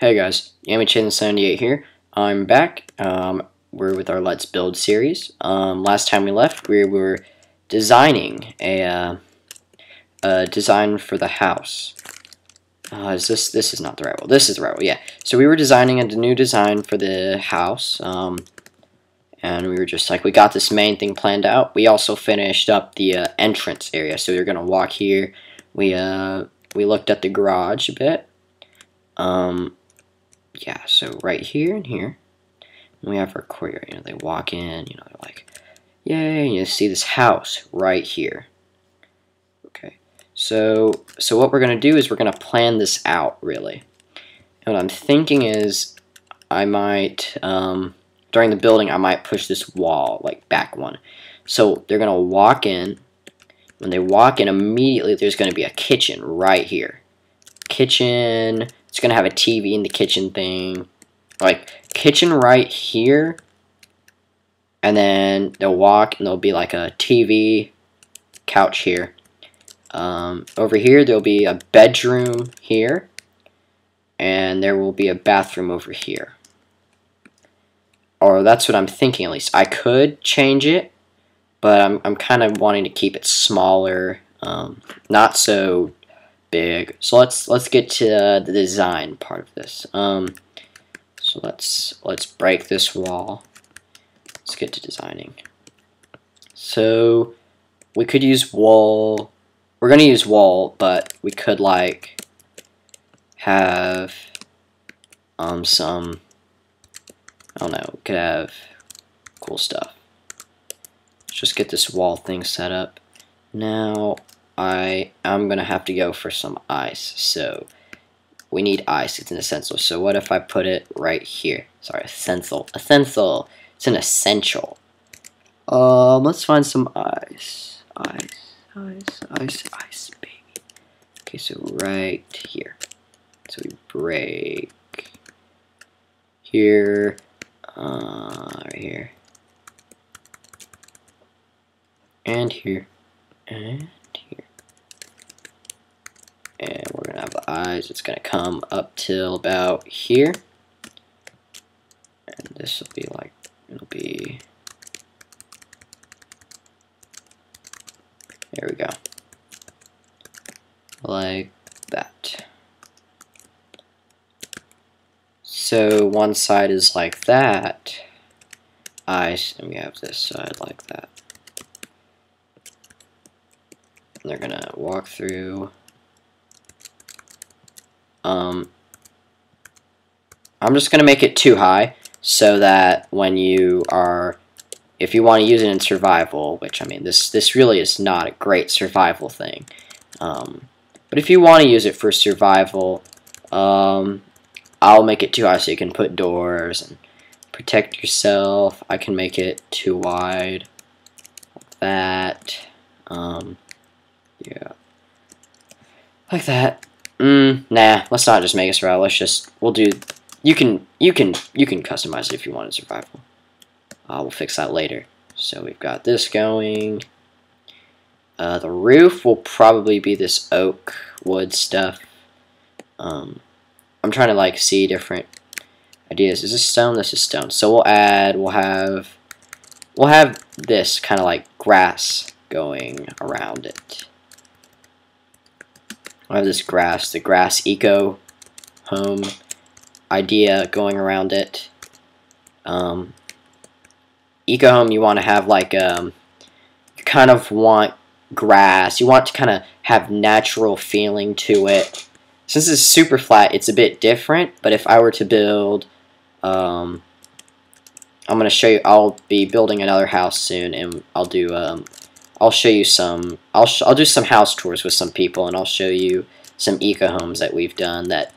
Hey guys, YamiChetan78 here. I'm back. Um, we're with our Let's Build series. Um, last time we left, we were designing a, uh, a design for the house. Uh, is this this is not the right one? This is the right one. Yeah. So we were designing a new design for the house. Um, and we were just like, we got this main thing planned out. We also finished up the uh, entrance area. So you're gonna walk here. We uh we looked at the garage a bit. Um, yeah, so right here and here, we have our courtyard. You know, they walk in, you know, they're like, yay, you see this house right here. Okay, so, so what we're going to do is we're going to plan this out, really. And what I'm thinking is I might, um, during the building, I might push this wall, like back one. So they're going to walk in. When they walk in, immediately there's going to be a kitchen right here. Kitchen, it's to have a TV in the kitchen thing. Like, kitchen right here. And then they'll walk and there'll be like a TV, couch here. Um, over here, there'll be a bedroom here. And there will be a bathroom over here. Or that's what I'm thinking at least. I could change it, but I'm, I'm kind of wanting to keep it smaller. Um, not so big. So let's let's get to the design part of this. Um, so let's let's break this wall. Let's get to designing. So we could use wall. We're gonna use wall, but we could like have um some. I don't know. Could have cool stuff. Let's just get this wall thing set up. Now I am going to have to go for some ice. So we need ice. It's an essential. So what if I put it right here? Sorry, essential. Essential. It's an essential. Um, let's find some ice. Ice, ice, ice, ice, baby. Okay, so right here. So we break here, uh, right here, and here, and we're gonna have the eyes. It's gonna come up till about here. And this will be like it'll be there we go. Like that. So one side is like that. Eyes and we have this side like that. And they're gonna walk through um, I'm just going to make it too high so that when you are, if you want to use it in survival, which I mean, this, this really is not a great survival thing. Um, but if you want to use it for survival, um, I'll make it too high so you can put doors and protect yourself. I can make it too wide, like that. Um, yeah, like that. Mm, nah, let's not just make a survival. Let's just, we'll do, you can, you can, you can customize it if you want a survival. Uh, we'll fix that later. So we've got this going. Uh, the roof will probably be this oak wood stuff. Um, I'm trying to like see different ideas. Is this stone? This is stone. So we'll add, we'll have, we'll have this kind of like grass going around it. I have this grass, the grass eco home idea going around it. Um, eco home, you want to have like um, you kind of want grass. You want to kind of have natural feeling to it. Since it's super flat, it's a bit different. But if I were to build, um, I'm gonna show you. I'll be building another house soon, and I'll do um, I'll show you some, I'll, I'll do some house tours with some people and I'll show you some eco homes that we've done that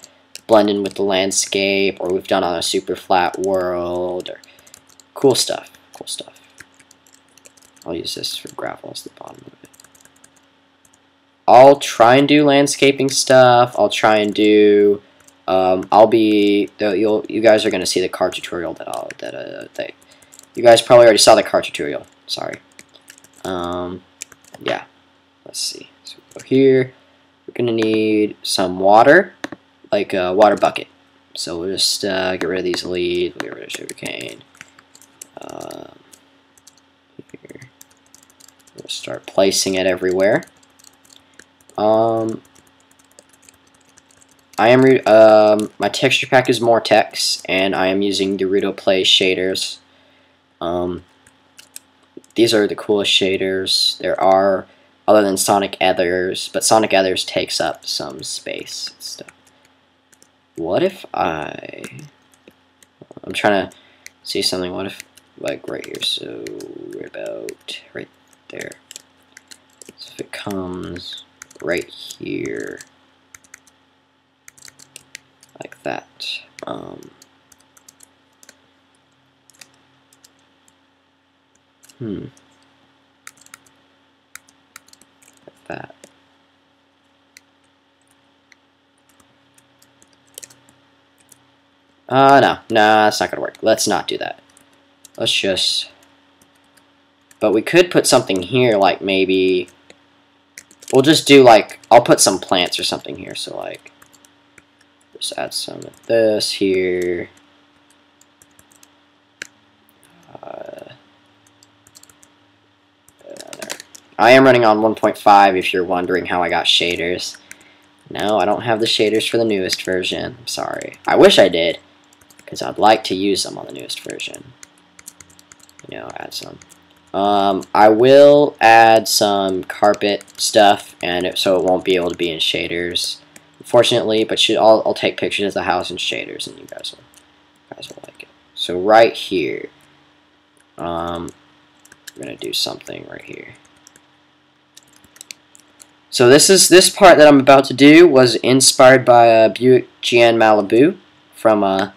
blend in with the landscape or we've done on a super flat world or cool stuff, cool stuff. I'll use this for gravel as the bottom of it. I'll try and do landscaping stuff. I'll try and do. Um, I'll be. You'll. You guys are gonna see the car tutorial that I'll. That uh. That, you guys probably already saw the car tutorial. Sorry. Um, yeah, let's see. So go here. We're to need some water, like a water bucket. So we'll just uh, get rid of these leads. We'll get rid of sugarcane. Uh, here. We'll start placing it everywhere. Um, I am um, my texture pack is Moartex, and I am using the RudoPlay shaders. Um, these are the coolest shaders there are, other than Sonic Ethers, but Sonic Ethers takes up some space stuff. What if I... I'm trying to see something. What if, like, right here, so right about right there. So if it comes right here, like that. Um, hmm. Like that. Uh, no. No, that's not going to work. Let's not do that. Let's just... But we could put something here, like maybe... We'll just do, like... I'll put some plants or something here, so, like... Just add some of this here. Uh, I am running on 1.5 if you're wondering how I got shaders. No, I don't have the shaders for the newest version. I'm sorry. I wish I did because I'd like to use them on the newest version. You know, add some. Um, I will add some carpet stuff, and it, so it won't be able to be in shaders, unfortunately. But should, I'll, I'll take pictures of the house in shaders, and you guys will, guys will like it. So right here, um, I'm gonna do something right here. So this is this part that I'm about to do was inspired by uh, Buick GN Malibu from uh,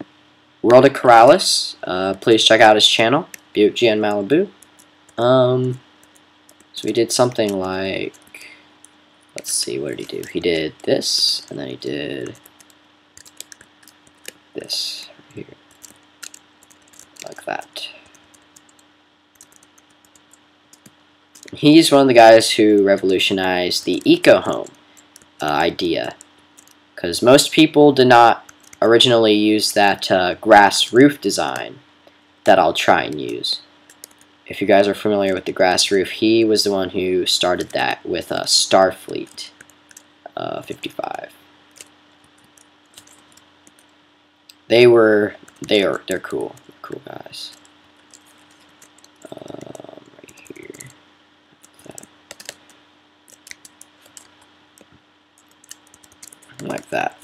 World of Keralis. Uh, please check out his channel, Buick GN Malibu. Um, so we did something like, let's see, what did he do? He did this, and then he did this here, like that. He's one of the guys who revolutionized the eco home uh, idea, because most people did not originally use that uh, grass roof design that I'll try and use. If you guys are familiar with the grass roof, he was the one who started that with uh, Starfleet uh, 55. They were, they are, they're cool, cool guys. Um, right here, like that.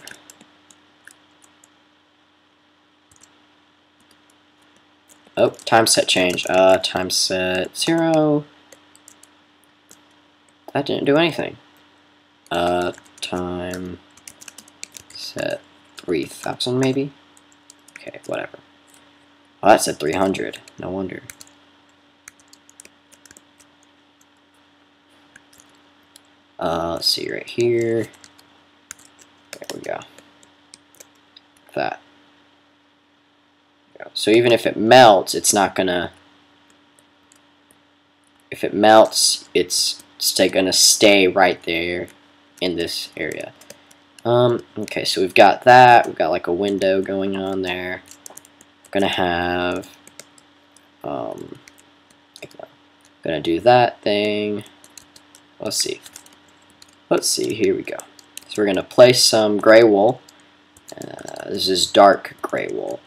Oh, time set change. Uh, time set zero. That didn't do anything. Uh, time set 3000 maybe? Okay, whatever. Oh, that said 300. No wonder. Uh, let's see right here. There we go. That. So even if it melts, it's not gonna. If it melts, it's still gonna stay right there in this area. Um, okay, so we've got that. We've got like a window going on there. gonna have. Um, gonna do that thing. Let's see. Let's see. Here we go. So we're gonna place some gray wool. Uh, this is dark gray wool.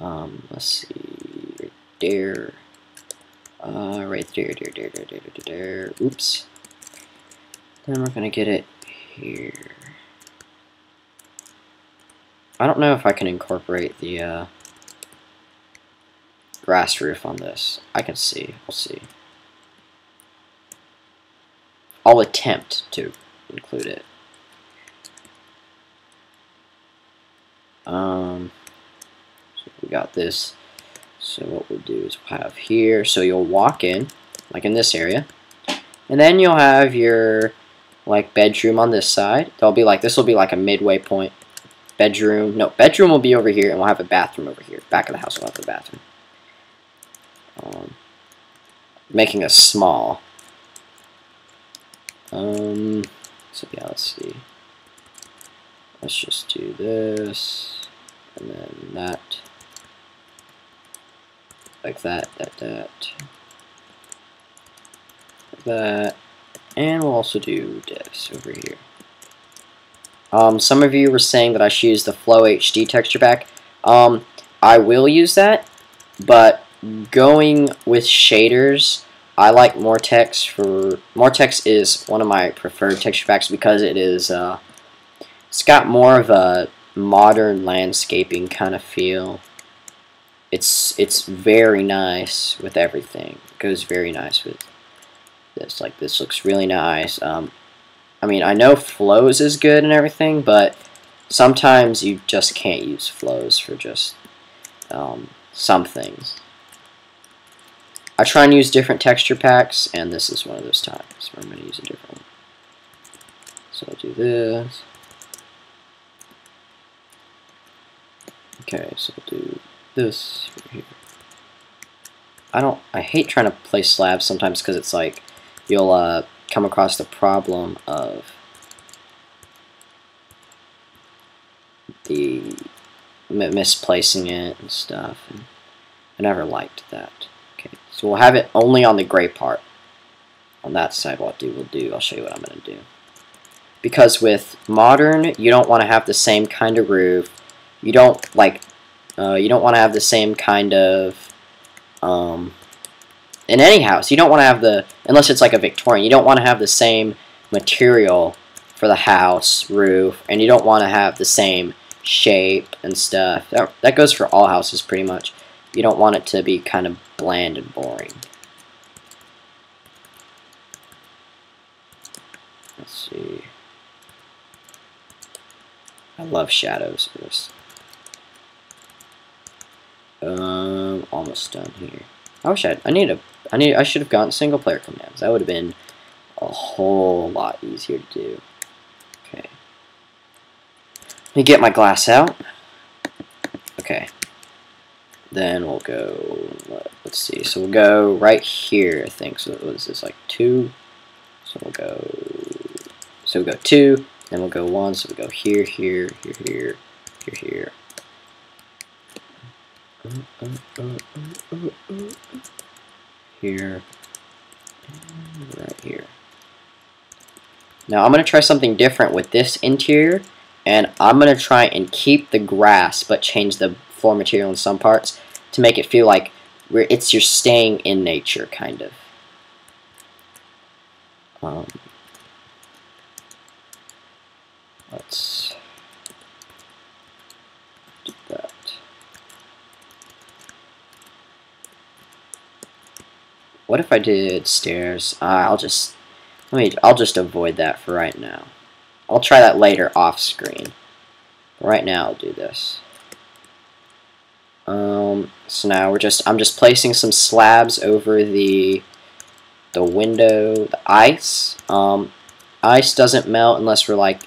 Um, let's see, there, uh, right there, there, there, there, there, there, there, oops. Then we're gonna get it here. I don't know if I can incorporate the, uh, grass roof on this. I can see, we'll see. I'll attempt to include it. Um, got this. So what we'll do is we'll have here, so you'll walk in, like in this area, and then you'll have your like bedroom on this side. There'll be like, this will be like a midway point. Bedroom, no, bedroom will be over here, and we'll have a bathroom over here. Back of the house we'll have the bathroom. Um, making a small. Um, so yeah, let's see. let's just do this, and then that, like that, that, that, that, and we'll also do this over here. Um, some of you were saying that I should use the Flow HD texture pack. Um, I will use that, but going with shaders, I like Moartex for Moartex is one of my preferred texture packs because it is uh, it's got more of a modern landscaping kind of feel. It's it's very nice with everything. It goes very nice with this. Like this looks really nice. Um, I mean, I know flows is good and everything, but sometimes you just can't use flows for just um, some things. I try and use different texture packs, and this is one of those times where I'm going to use a different one. So I'll do this. Okay, so I'll do this here. I don't, I hate trying to place slabs sometimes because it's like, you'll uh, come across the problem of the misplacing it and stuff. And I never liked that. Okay, so we'll have it only on the gray part. On that side, what do we'll do? I'll show you what I'm going to do. Because with modern, you don't want to have the same kind of roof. You don't like. Uh, you don't want to have the same kind of. Um, in any house, you don't want to have the unless it's like a Victorian. You don't want to have the same material for the house roof, and you don't want to have the same shape and stuff. That, that goes for all houses pretty much. You don't want it to be kind of bland and boring. Let's see. I love shadows. Um, almost done here. I wish I I need a I need I should have gotten single player commands. That would have been a whole lot easier to do. Okay. Let me get my glass out. Okay. Then we'll go, let's see, so we'll go right here, I think. So what is this, like two? So we'll go, so we'll go two, then we'll go one, so we'll go here, here, here, here, here, here. Here, right here. Now I'm going to try something different with this interior, and I'm going to try and keep the grass, but change the floor material in some parts to make it feel like where it's you're staying in nature, kind of. Um, let's do that. What if I did stairs? Uh, I'll just let me. I'll just avoid that for right now. I'll try that later off screen. Right now, I'll do this. Um, so now we're just, I'm just placing some slabs over the, the window, the ice. Um, ice doesn't melt unless we're like,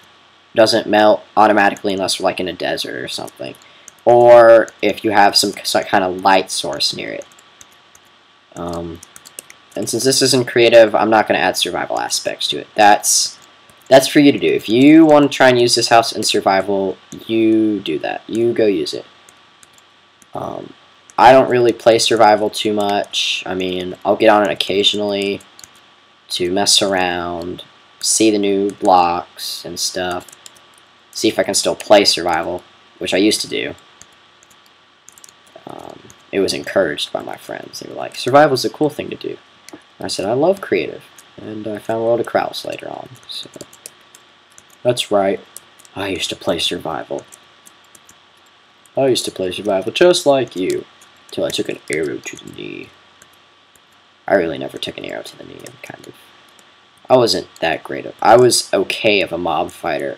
doesn't melt automatically unless we're like in a desert or something. Or if you have some kind of light source near it. Um, and since this isn't creative, I'm not going to add survival aspects to it. That's that's for you to do. If you want to try and use this house in survival, you do that. You go use it. Um, I don't really play survival too much. I mean, I'll get on it occasionally to mess around, see the new blocks and stuff, see if I can still play survival, which I used to do. Um, it was encouraged by my friends. They were like, survival's a cool thing to do. I said, I love creative. And I found World of Keralis later on. So That's right. I used to play survival. I used to play survival just like you, till I took an arrow to the knee. I really never took an arrow to the knee. I'm kind of... I wasn't that great of... I was okay of a mob fighter.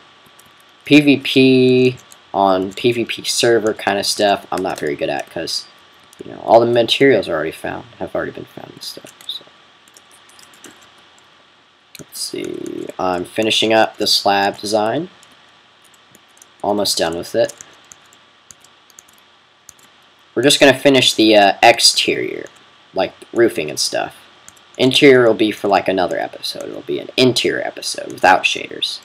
PvP on PvP server kind of stuff, I'm not very good at, because, you know, all the materials are already found, have already been found and stuff, so. Let's see, I'm finishing up the slab design. Almost done with it. We're just going to finish the uh, exterior, like roofing and stuff. Interior will be for like another episode. It'll be an interior episode without shaders.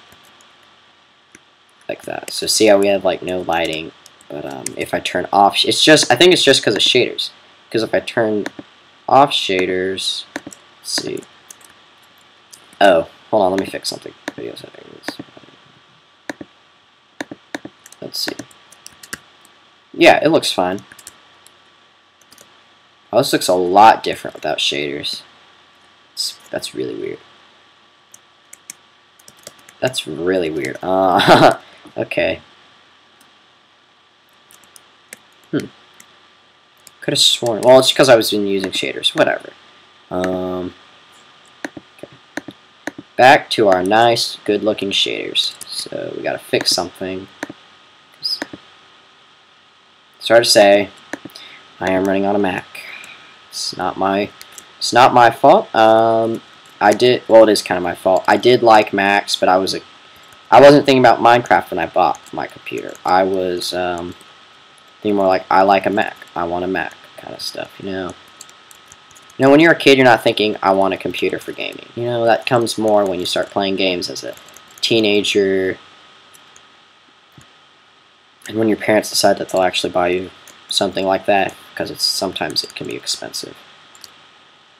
like that. So see how we have like no lighting, but um, if I turn off, it's just I think it's just because of shaders. Because if I turn off shaders, see. Oh, hold on, let me fix something. Video settings. Let's see. Yeah, it looks fine. Oh, this looks a lot different without shaders. It's, that's really weird. That's really weird. Uh, okay. Hmm. Could have sworn. Well, it's because I was been using shaders. Whatever. Um. Back to our nice, good-looking shaders. So we gotta fix something. Sorry to say, I am running on a Mac. It's not my. It's not my fault. Um, I did, well, it is kind of my fault. I did like Macs, but I was a, I wasn't thinking about Minecraft when I bought my computer. I was um, thinking more like, I like a Mac. I want a Mac kind of stuff, you know. Know, when you're a kid, you're not thinking, I want a computer for gaming. You know, that comes more when you start playing games as a teenager. And when your parents decide that they'll actually buy you something like that, because it's sometimes it can be expensive.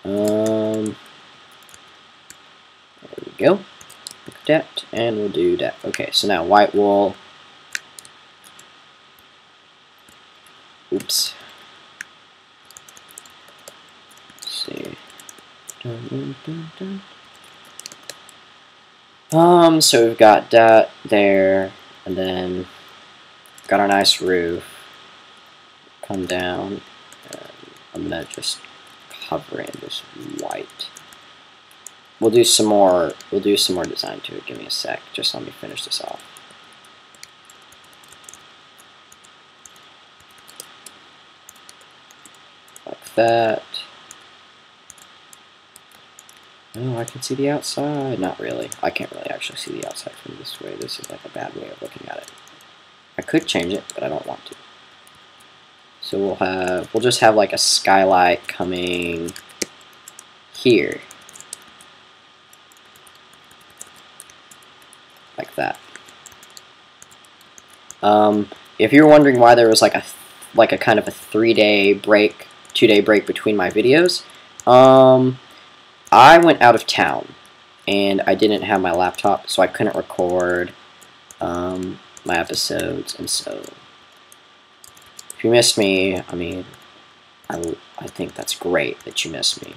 Um, there we go. That, and we'll do that. Okay, so now white wool. Oops. Let's see. Dun, dun, dun, um, so we've got that there, and then got our nice roof. Come down, I'm gonna just cover in this white. We'll do some more. We'll do some more design to it. Give me a sec. Just let me finish this off. Like that. Oh, I can see the outside. Not really. I can't really actually see the outside from this way. This is like a bad way of looking at it. I could change it, but I don't want to. So we'll have, we'll just have like a skylight coming here. like that. Um, if you're wondering why there was like a like a kind of a three day break, two day break between my videos, um, I went out of town and I didn't have my laptop, so I couldn't record um, my episodes, and so if you missed me, I mean, I, I think that's great that you missed me.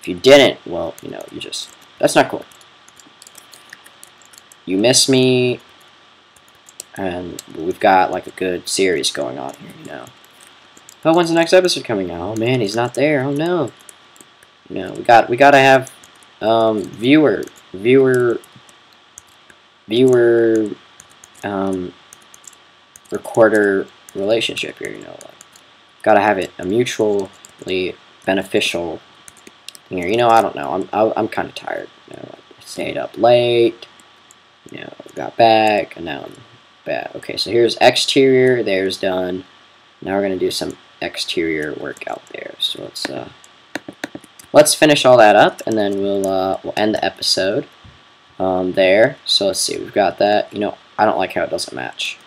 If you didn't, well, you know, you just, that's not cool you miss me, and we've got like a good series going on here, you know. Oh, when's the next episode coming out? Oh man, he's not there. Oh no. You know, we got we gotta have um, viewer viewer viewer um, recorder relationship here. You know, like, gotta have it a mutually beneficial here. You know, I don't know. I'm I, I'm kind of tired. You know, I stayed up late you know, got back, and now I'm back. Okay, so here's exterior, there's done. Now we're to do some exterior work out there. So let's uh, let's finish all that up, and then we'll uh, we'll end the episode um, there. So let's see, we've got that. You know, I don't like how it doesn't match.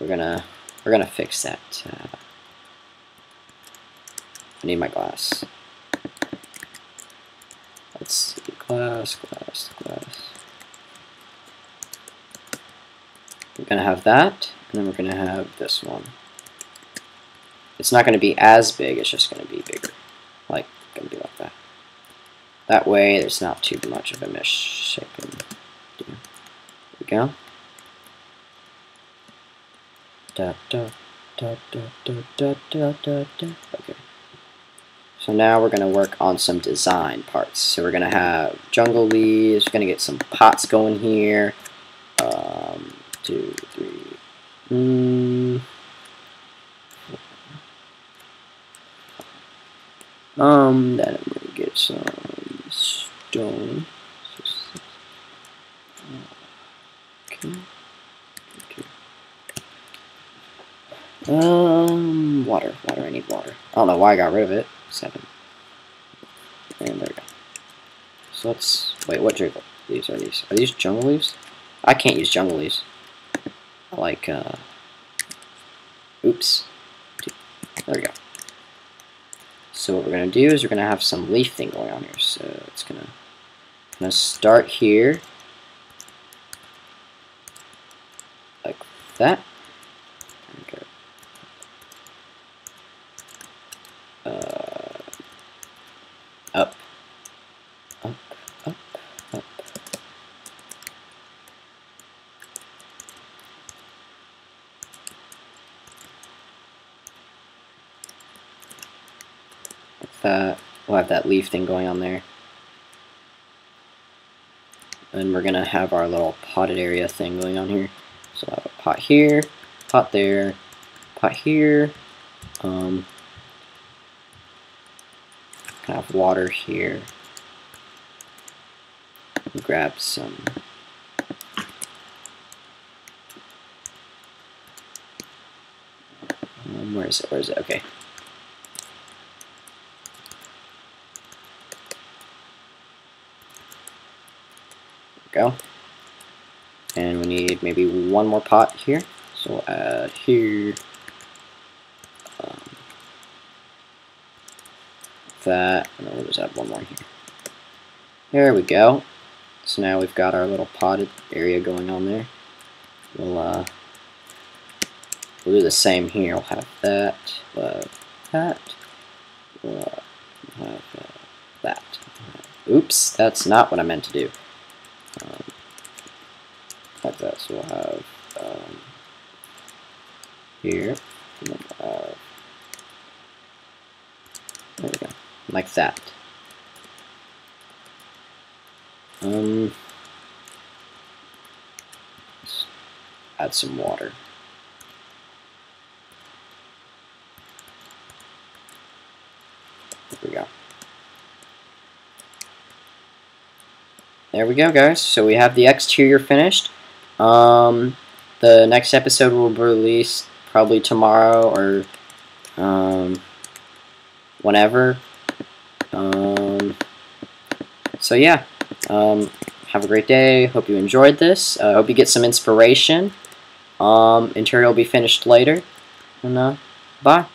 We're gonna we're gonna fix that. Uh, I need my glass. Let's see, glass, glass, glass. We're to have that, and then we're to have this one. It's not to be as big, it's just to be bigger. Going to be like that. That way, there's not too much of a misshapen. There we go. Da, da, da, da, da, da, da, da, da. Okay. So now we're going to work on some design parts. So we're going to have jungle leaves, we're going to get some pots going here. Um, two, three. Mm. Um, then I'm gonna get some stone. Okay. okay. Um, water, water. I need water. I don't know why I got rid of it. Seven. And there we go. So let's wait. What jungle leaves are these? Are these jungle leaves? I can't use jungle leaves. like, uh, oops, there we go. So what we're going to do is we're going to have some leaf thing going on here. So it's going to going to start here like that. Okay. Uh, up, up, up, up. Like that. We'll have that leaf thing going on there. And we're going to have our little potted area thing going on here. So I'll have a pot here, pot there, pot here. Um, have water here. Grab some um, where is it? Where is it? Okay. Go. And we need maybe one more pot here. So we'll add here. Um, that, and then we'll just add one more here. There we go. So now we've got our little potted area going on there. We'll, uh, we'll do the same here. We'll have that, that, uh, that. Oops, that's not what I meant to do. That. So we'll have um, here, we'll have, there we go, like that. Um, let's add some water. There we go. There we go, guys. So we have the exterior finished. Um, the next episode will be released probably tomorrow or um, whenever. Um, so yeah, um, have a great day. Hope you enjoyed this. I uh, hope you get some inspiration. Um, interior will be finished later. And uh, bye.